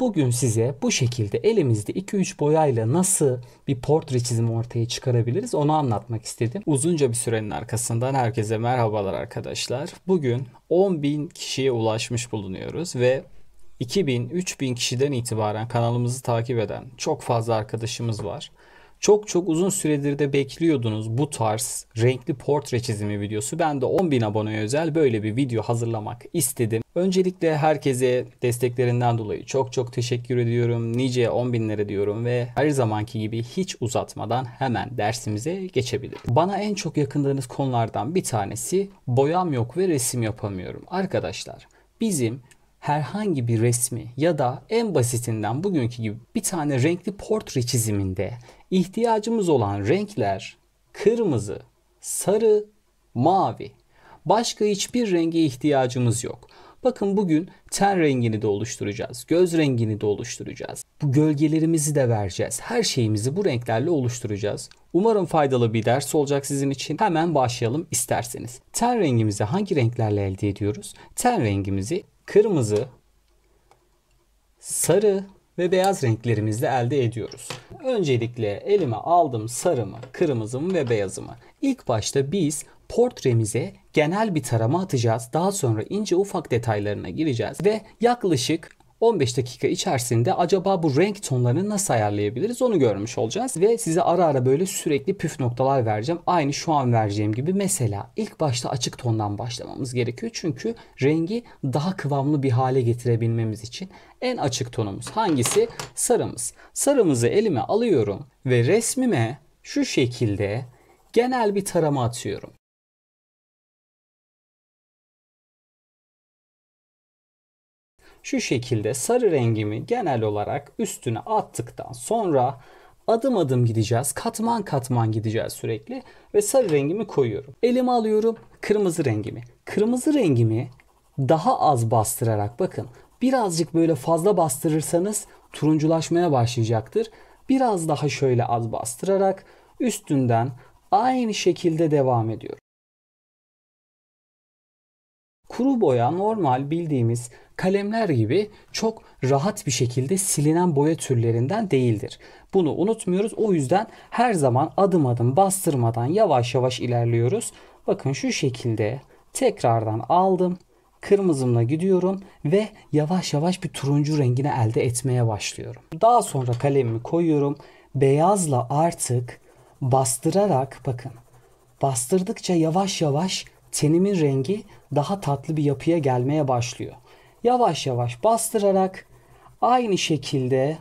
Bugün size bu şekilde elimizde 2-3 boyayla nasıl bir portre çizimi ortaya çıkarabiliriz onu anlatmak istedim. Uzunca bir sürenin arkasından herkese merhabalar arkadaşlar. Bugün 10.000 kişiye ulaşmış bulunuyoruz ve 2000-3000 kişiden itibaren kanalımızı takip eden çok fazla arkadaşımız var. Çok çok uzun süredir de bekliyordunuz bu tarz renkli portre çizimi videosu. Ben de 10.000 aboneye özel böyle bir video hazırlamak istedim. Öncelikle herkese desteklerinden dolayı çok çok teşekkür ediyorum. Nice 10 binlere diyorum ve her zamanki gibi hiç uzatmadan hemen dersimize geçebilirim. Bana en çok yakındığınız konulardan bir tanesi boyam yok ve resim yapamıyorum. Arkadaşlar bizim herhangi bir resmi ya da en basitinden bugünkü gibi bir tane renkli portre çiziminde ihtiyacımız olan renkler kırmızı, sarı, mavi. Başka hiçbir renge ihtiyacımız yok. Bakın bugün ten rengini de oluşturacağız. Göz rengini de oluşturacağız. Bu gölgelerimizi de vereceğiz. Her şeyimizi bu renklerle oluşturacağız. Umarım faydalı bir ders olacak sizin için. Hemen başlayalım isterseniz. Ten rengimizi hangi renklerle elde ediyoruz? Ten rengimizi kırmızı, sarı ve beyaz renklerimizle elde ediyoruz. Öncelikle elime aldım sarımı, kırmızımı ve beyazımı. İlk başta biz portremize genel bir tarama atacağız. Daha sonra ince ufak detaylarına gireceğiz ve yaklaşık 15 dakika içerisinde acaba bu renk tonlarını nasıl ayarlayabiliriz onu görmüş olacağız. Ve size ara ara böyle sürekli püf noktalar vereceğim. Aynı şu an vereceğim gibi mesela ilk başta açık tondan başlamamız gerekiyor. Çünkü rengi daha kıvamlı bir hale getirebilmemiz için en açık tonumuz hangisi? Sarımız. Sarımızı elime alıyorum ve resmime şu şekilde genel bir tarama atıyorum. Şu şekilde sarı rengimi genel olarak üstüne attıktan sonra adım adım gideceğiz. Katman katman gideceğiz sürekli ve sarı rengimi koyuyorum. Elime alıyorum kırmızı rengimi. Kırmızı rengimi daha az bastırarak bakın birazcık böyle fazla bastırırsanız turunculaşmaya başlayacaktır. Biraz daha şöyle az bastırarak üstünden aynı şekilde devam ediyorum. Kuru boya normal bildiğimiz kalemler gibi çok rahat bir şekilde silinen boya türlerinden değildir. Bunu unutmuyoruz. O yüzden her zaman adım adım bastırmadan yavaş yavaş ilerliyoruz. Bakın şu şekilde tekrardan aldım. Kırmızımla gidiyorum ve yavaş yavaş bir turuncu rengini elde etmeye başlıyorum. Daha sonra kalemimi koyuyorum. Beyazla artık bastırarak bakın bastırdıkça yavaş yavaş tenimin rengi daha tatlı bir yapıya gelmeye başlıyor. Yavaş yavaş bastırarak aynı şekilde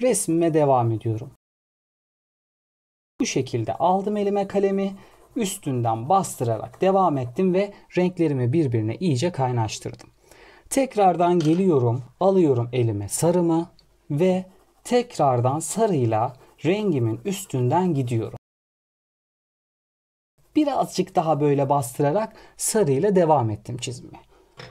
resmime devam ediyorum. Bu şekilde aldım elime kalemi, üstünden bastırarak devam ettim ve renklerimi birbirine iyice kaynaştırdım. Tekrardan geliyorum, alıyorum elime sarımı ve tekrardan sarıyla rengimin üstünden gidiyorum. Birazcık daha böyle bastırarak sarıyla devam ettim çizime.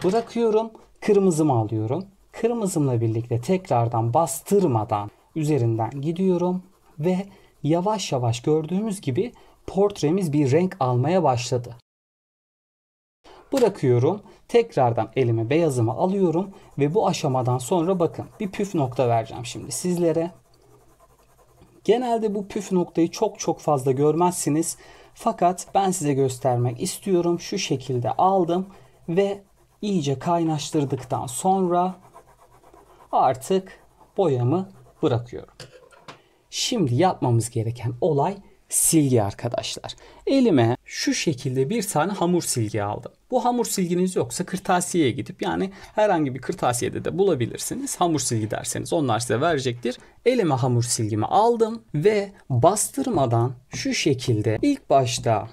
Bırakıyorum, kırmızımı alıyorum. Kırmızımla birlikte tekrardan bastırmadan üzerinden gidiyorum ve yavaş yavaş gördüğümüz gibi portremiz bir renk almaya başladı. Bırakıyorum. Tekrardan elime beyazımı alıyorum ve bu aşamadan sonra bakın bir püf nokta vereceğim şimdi sizlere. Genelde bu püf noktayı çok çok fazla görmezsiniz. Fakat ben size göstermek istiyorum. Şu şekilde aldım ve iyice kaynaştırdıktan sonra artık boyamı bırakıyorum. Şimdi yapmamız gereken olay silgi arkadaşlar. Elime şu şekilde bir tane hamur silgi aldım. Bu hamur silginiz yoksa kırtasiyeye gidip yani herhangi bir kırtasiyede de bulabilirsiniz. Hamur silgi derseniz onlar size verecektir. Elime hamur silgimi aldım ve bastırmadan şu şekilde ilk başta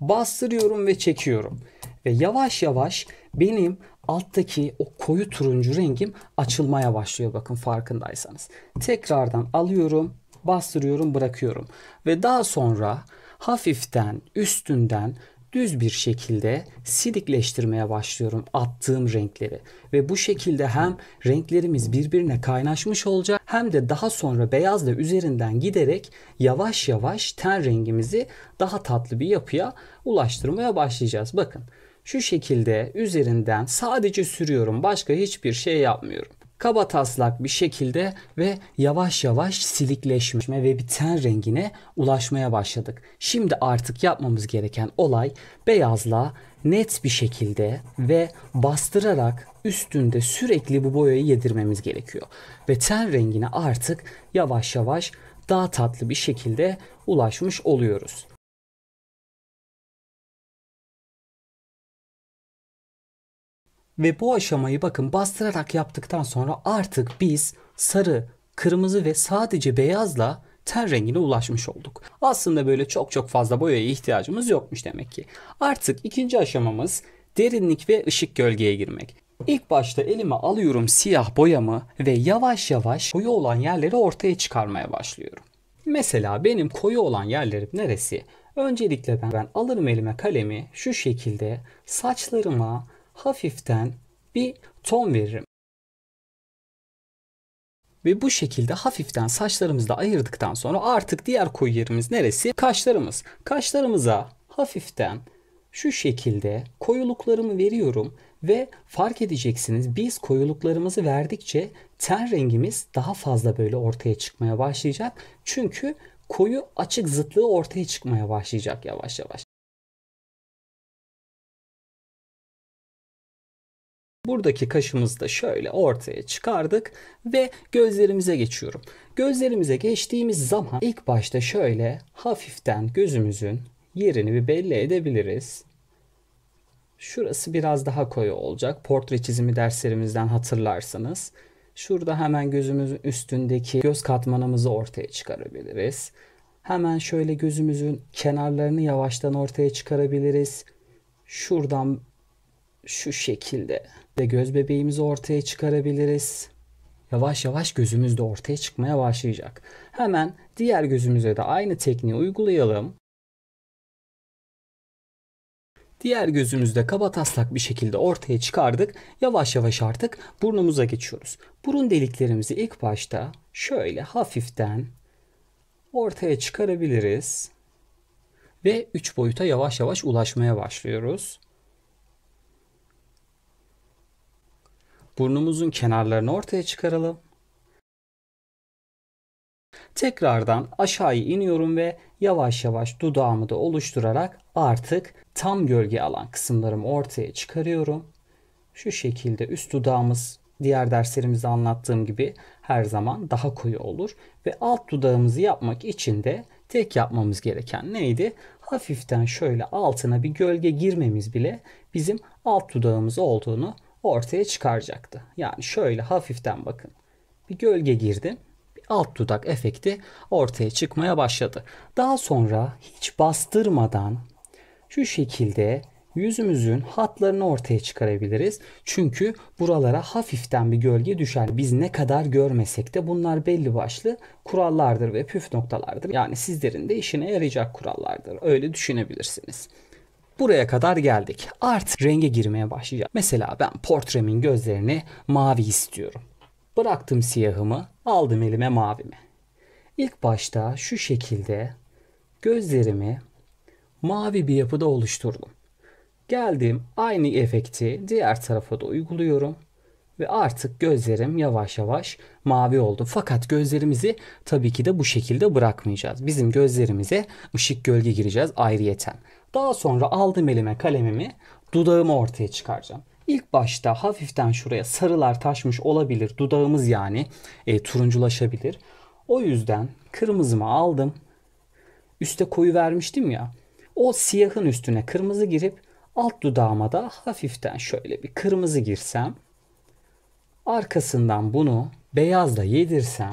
bastırıyorum ve çekiyorum. Ve yavaş yavaş benim alttaki o koyu turuncu rengim açılmaya başlıyor bakın farkındaysanız. Tekrardan alıyorum bastırıyorum bırakıyorum. Ve daha sonra hafiften üstünden düz bir şekilde silikleştirmeye başlıyorum attığım renkleri. Ve bu şekilde hem renklerimiz birbirine kaynaşmış olacak hem de daha sonra beyazla üzerinden giderek yavaş yavaş ten rengimizi daha tatlı bir yapıya ulaştırmaya başlayacağız. Bakın Şu şekilde üzerinden sadece sürüyorum. Başka hiçbir şey yapmıyorum. Kaba taslak bir şekilde ve yavaş yavaş silikleşme ve bir rengine ulaşmaya başladık. Şimdi artık yapmamız gereken olay beyazla net bir şekilde ve bastırarak üstünde sürekli bu boyayı yedirmemiz gerekiyor. Ve ten rengine artık yavaş yavaş daha tatlı bir şekilde ulaşmış oluyoruz. Ve bu aşamayı bakın bastırarak yaptıktan sonra artık biz sarı, kırmızı ve sadece beyazla ten rengine ulaşmış olduk. Aslında böyle çok çok fazla boyaya ihtiyacımız yokmuş demek ki. Artık ikinci aşamamız derinlik ve ışık gölgeye girmek. İlk başta elime alıyorum siyah boyamı ve yavaş yavaş koyu olan yerleri ortaya çıkarmaya başlıyorum. Mesela benim koyu olan yerlerim neresi? Öncelikle ben, ben alırım elime kalemi şu şekilde saçlarıma hafiften bir ton veririm. Ve bu şekilde hafiften saçlarımızı da ayırdıktan sonra artık diğer koyu yerimiz neresi? Kaşlarımız. Kaşlarımıza hafiften şu şekilde koyuluklarımı veriyorum ve fark edeceksiniz biz koyuluklarımızı verdikçe ten rengimiz daha fazla böyle ortaya çıkmaya başlayacak. Çünkü koyu açık zıtlığı ortaya çıkmaya başlayacak yavaş yavaş. Buradaki kaşımızı da şöyle ortaya çıkardık ve gözlerimize geçiyorum. Gözlerimize geçtiğimiz zaman ilk başta şöyle hafiften gözümüzün yerini bir belli edebiliriz. Şurası biraz daha koyu olacak. Portre çizimi derslerimizden hatırlarsınız. Şurada hemen gözümüzün üstündeki göz katmanımızı ortaya çıkarabiliriz. Hemen şöyle gözümüzün kenarlarını yavaştan ortaya çıkarabiliriz. Şuradan şu şekilde ve göz bebeğimizi ortaya çıkarabiliriz. Yavaş yavaş gözümüz de ortaya çıkmaya başlayacak. Hemen diğer gözümüze de aynı tekniği uygulayalım. Diğer gözümüzde kaba taslak bir şekilde ortaya çıkardık. Yavaş yavaş artık burnumuza geçiyoruz. Burun deliklerimizi ilk başta şöyle hafiften ortaya çıkarabiliriz. Ve 3 boyuta yavaş yavaş ulaşmaya başlıyoruz. Burnumuzun kenarlarını ortaya çıkaralım. Tekrardan aşağıya iniyorum ve yavaş yavaş dudağımı da oluşturarak artık tam gölge alan kısımlarımı ortaya çıkarıyorum. Şu şekilde üst dudağımız diğer derslerimizde anlattığım gibi her zaman daha koyu olur. Ve alt dudağımızı yapmak için de tek yapmamız gereken neydi? Hafiften şöyle altına bir gölge girmemiz bile bizim alt dudağımız olduğunu ortaya çıkaracaktı. Yani şöyle hafiften bakın. Bir gölge girdim. Bir alt dudak efekti ortaya çıkmaya başladı. Daha sonra hiç bastırmadan şu şekilde yüzümüzün hatlarını ortaya çıkarabiliriz. Çünkü buralara hafiften bir gölge düşer. Biz ne kadar görmesek de bunlar belli başlı kurallardır ve püf noktalardır. Yani sizlerin de işine yarayacak kurallardır. Öyle düşünebilirsiniz. Buraya kadar geldik. Artık renge girmeye başlayacağım. Mesela ben portremin gözlerini mavi istiyorum. Bıraktım siyahımı, aldım elime mavimi. İlk başta şu şekilde gözlerimi mavi bir yapıda oluşturdum. Geldim aynı efekti diğer tarafa da uyguluyorum ve artık gözlerim yavaş yavaş mavi oldu. Fakat gözlerimizi tabii ki de bu şekilde bırakmayacağız. Bizim gözlerimize ışık gölge gireceğiz ayrıyeten. Daha sonra aldım elime kalemimi dudağımı ortaya çıkaracağım. İlk başta hafiften şuraya sarılar taşmış olabilir. Dudağımız yani e, turunculaşabilir. O yüzden kırmızımı aldım. Üste koyu vermiştim ya. O siyahın üstüne kırmızı girip alt dudağıma da hafiften şöyle bir kırmızı girsem. Arkasından bunu beyazla yedirsem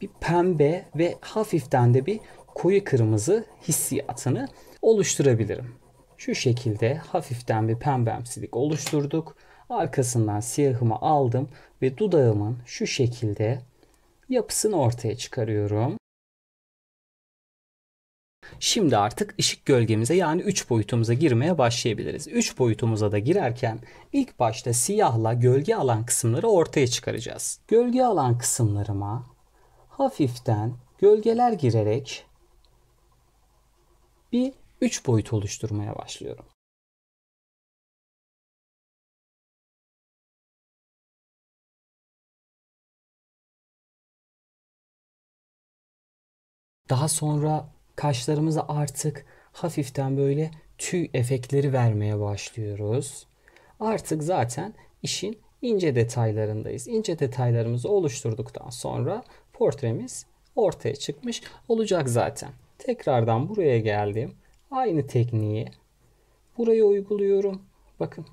bir pembe ve hafiften de bir koyu kırmızı hissiyatını oluşturabilirim. Şu şekilde hafiften bir pembemsilik oluşturduk. Arkasından siyahımı aldım ve dudağımın şu şekilde yapısını ortaya çıkarıyorum. Şimdi artık ışık gölgemize yani 3 boyutumuza girmeye başlayabiliriz. 3 boyutumuza da girerken ilk başta siyahla gölge alan kısımları ortaya çıkaracağız. Gölge alan kısımlarıma hafiften gölgeler girerek bir 3 boyut oluşturmaya başlıyorum. Daha sonra kaşlarımıza artık hafiften böyle tüy efektleri vermeye başlıyoruz. Artık zaten işin ince detaylarındayız. İnce detaylarımızı oluşturduktan sonra portremiz ortaya çıkmış olacak zaten. Tekrardan buraya geldim. Aynı tekniği buraya uyguluyorum. Bakın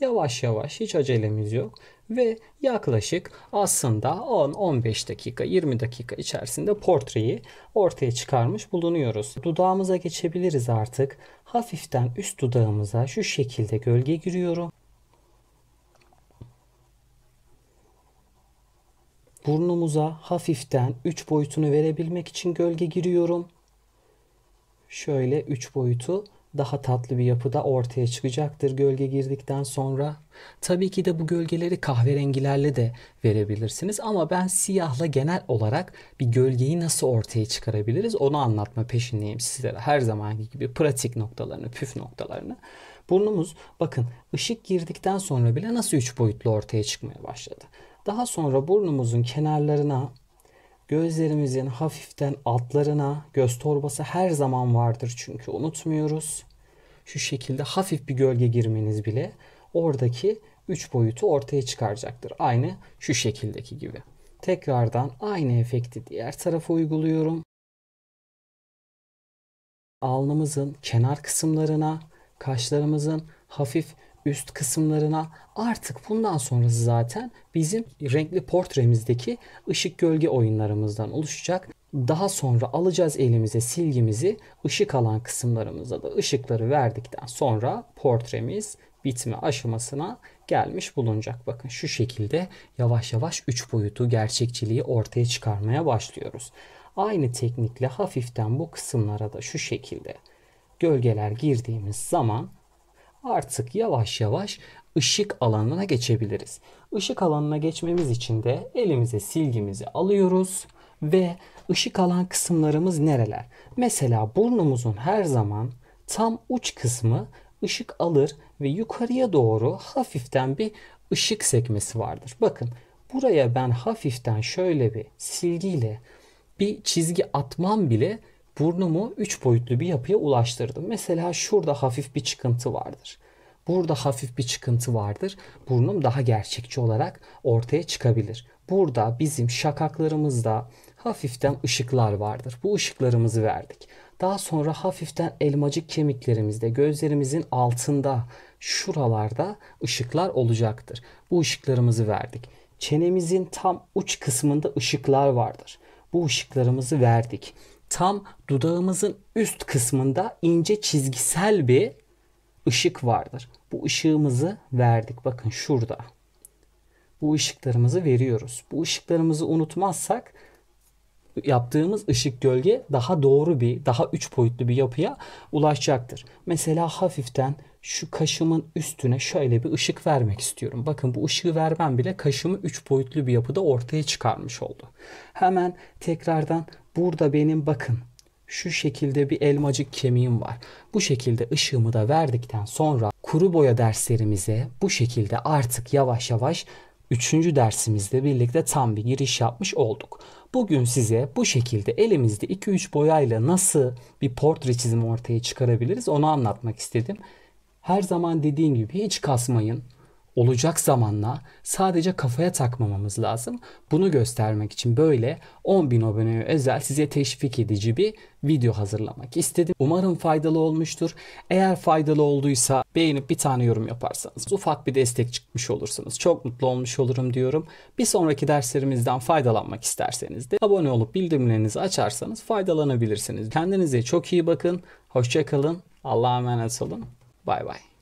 yavaş yavaş hiç acelemiz yok ve yaklaşık aslında 10-15 dakika 20 dakika içerisinde portreyi ortaya çıkarmış bulunuyoruz. Dudağımıza geçebiliriz artık. Hafiften üst dudağımıza şu şekilde gölge giriyorum. Burnumuza hafiften 3 boyutunu verebilmek için gölge giriyorum. Şöyle 3 boyutu daha tatlı bir yapıda ortaya çıkacaktır gölge girdikten sonra. Tabii ki de bu gölgeleri kahverengilerle de verebilirsiniz ama ben siyahla genel olarak bir gölgeyi nasıl ortaya çıkarabiliriz onu anlatma peşindeyim sizlere. Her zamanki gibi pratik noktalarını, püf noktalarını. Burnumuz bakın ışık girdikten sonra bile nasıl üç boyutlu ortaya çıkmaya başladı. Daha sonra burnumuzun kenarlarına Gözlerimizin hafiften altlarına göz torbası her zaman vardır çünkü unutmuyoruz. Şu şekilde hafif bir gölge girmeniz bile oradaki 3 boyutu ortaya çıkaracaktır. Aynı şu şekildeki gibi. Tekrardan aynı efekti diğer tarafa uyguluyorum. Alnımızın kenar kısımlarına, kaşlarımızın hafif üst kısımlarına artık bundan sonrası zaten bizim renkli portremizdeki ışık gölge oyunlarımızdan oluşacak. Daha sonra alacağız elimize silgimizi ışık alan kısımlarımıza da ışıkları verdikten sonra portremiz bitme aşamasına gelmiş bulunacak. Bakın şu şekilde yavaş yavaş 3 boyutu gerçekçiliği ortaya çıkarmaya başlıyoruz. Aynı teknikle hafiften bu kısımlara da şu şekilde gölgeler girdiğimiz zaman artık yavaş yavaş ışık alanına geçebiliriz. Işık alanına geçmemiz için de elimize silgimizi alıyoruz ve ışık alan kısımlarımız nereler? Mesela burnumuzun her zaman tam uç kısmı ışık alır ve yukarıya doğru hafiften bir ışık sekmesi vardır. Bakın buraya ben hafiften şöyle bir silgiyle bir çizgi atmam bile burnumu 3 boyutlu bir yapıya ulaştırdım. Mesela şurada hafif bir çıkıntı vardır. Burada hafif bir çıkıntı vardır. Burnum daha gerçekçi olarak ortaya çıkabilir. Burada bizim şakaklarımızda hafiften ışıklar vardır. Bu ışıklarımızı verdik. Daha sonra hafiften elmacık kemiklerimizde, gözlerimizin altında, şuralarda ışıklar olacaktır. Bu ışıklarımızı verdik. Çenemizin tam uç kısmında ışıklar vardır. Bu ışıklarımızı verdik. Tam dudağımızın üst kısmında ince çizgisel bir ışık vardır. Bu ışığımızı verdik. Bakın şurada. Bu ışıklarımızı veriyoruz. Bu ışıklarımızı unutmazsak yaptığımız ışık gölge daha doğru bir, daha üç boyutlu bir yapıya ulaşacaktır. Mesela hafiften şu kaşımın üstüne şöyle bir ışık vermek istiyorum. Bakın bu ışığı vermem bile kaşımı üç boyutlu bir yapıda ortaya çıkarmış oldu. Hemen tekrardan burada benim bakın şu şekilde bir elmacık kemiğim var. Bu şekilde ışığımı da verdikten sonra kuru boya derslerimize bu şekilde artık yavaş yavaş Üçüncü dersimizde birlikte tam bir giriş yapmış olduk. Bugün size bu şekilde elimizde 2-3 boyayla nasıl bir portre çizimi ortaya çıkarabiliriz onu anlatmak istedim. Her zaman dediğim gibi hiç kasmayın olacak zamanla sadece kafaya takmamamız lazım. Bunu göstermek için böyle 10.000 aboneye özel size teşvik edici bir video hazırlamak istedim. Umarım faydalı olmuştur. Eğer faydalı olduysa beğenip bir tane yorum yaparsanız ufak bir destek çıkmış olursanız çok mutlu olmuş olurum diyorum. Bir sonraki derslerimizden faydalanmak isterseniz de abone olup bildirimlerinizi açarsanız faydalanabilirsiniz. Kendinize çok iyi bakın. Hoşçakalın. Allah'a emanet olun. Bay bay.